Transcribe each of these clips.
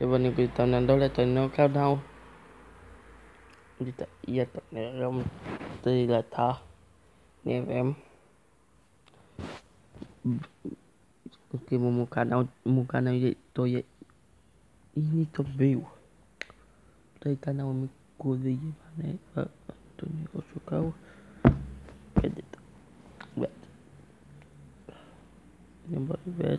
là Pitone Andoletano cao đâu đi tập gia tập này rong tuy là thơ nè em khi mà một cái đâu, mua cái nào vậy tôi vậy ini to view đây cái nào mình cố gì vậy này ở ờ, tôi nhớ có số cao vậy, bet number vậy.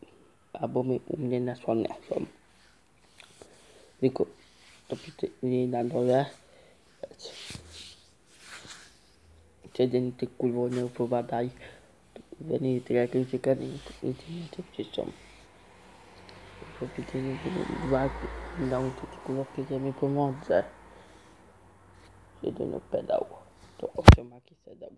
u mnie na słone som niko nie ni na dole nie ty kurwo nie opowiadaj. nie, trafił się kary internety przyszłą. nie, było dwa dał tu kurwa kiedy mi pomoże. Jeden no pedał. To osiem maki sedał.